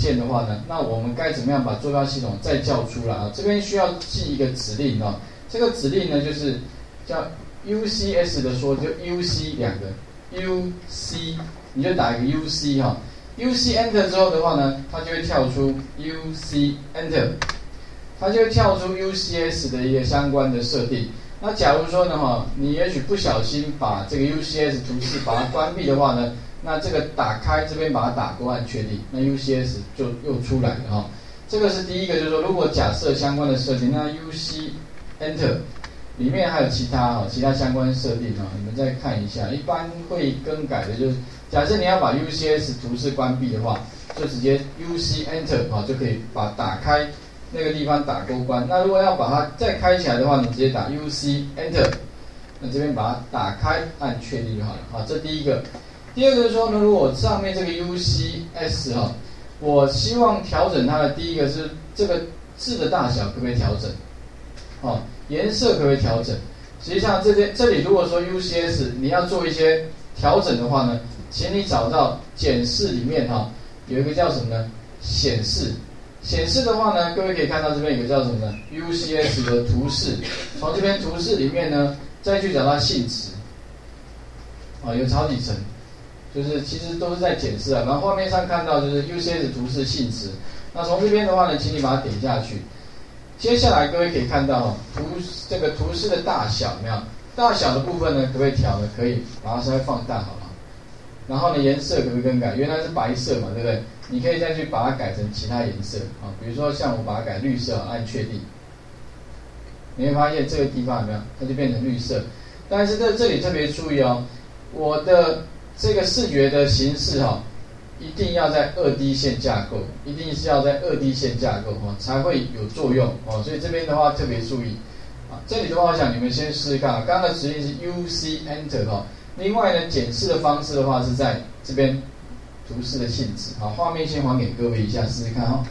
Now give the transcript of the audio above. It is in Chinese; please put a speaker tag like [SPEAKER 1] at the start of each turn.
[SPEAKER 1] 见的话呢，那我们该怎么样把坐标系统再叫出来啊？这边需要记一个指令哦，这个指令呢就是叫 UCS 的说，就 UC 两个 UC，你就打一个 UC 哈，UC Enter 之后的话呢，它就会跳出 UC Enter，它就会跳出 UCS 的一个相关的设定。那假如说呢哈，你也许不小心把这个 UCS 图示把它关闭的话呢？那这个打开这边把它打勾按确定，那 UCS 就又出来了哈。这个是第一个，就是说如果假设相关的设定，那 UC Enter 里面还有其他哈，其他相关设定哈，你们再看一下。一般会更改的就是，假设你要把 UCS 图示关闭的话，就直接 UC Enter 哈就可以把打开那个地方打勾关。那如果要把它再开起来的话，你直接打 UC Enter，那这边把它打开按确定就好了。好，这第一个。第二个是说呢，如果上面这个 UCS 哈，我希望调整它的第一个是这个字的大小可不可以调整？哦，颜色可不可以调整？实际上这边这里如果说 UCS 你要做一些调整的话呢，请你找到检视里面哈，有一个叫什么呢？显示，显示的话呢，各位可以看到这边有个叫什么呢？UCS 的图示，从这边图示里面呢，再去找到性质，啊，有好几层。就是其实都是在检视啊，然后画面上看到就是 UCS 图示性质，那从这边的话呢，请你把它点下去。接下来各位可以看到图这个图示的大小没有？大小的部分呢，可不可以调呢？可以，把它稍微放大好了。然后呢，颜色可不可以更改？原来是白色嘛，对不对？你可以再去把它改成其他颜色啊，比如说像我把它改绿色，按确定，你会发现这个地方有没有？它就变成绿色。但是在这里特别注意哦，我的。这个视觉的形式哈，一定要在二 D 线架构，一定是要在二 D 线架构哈，才会有作用哦。所以这边的话特别注意啊。这里的话，我想你们先试试看啊。刚刚的指令是 UC Enter 哈。另外呢，检视的方式的话是在这边图示的性质好，画面先还给各位一下，试试看哈。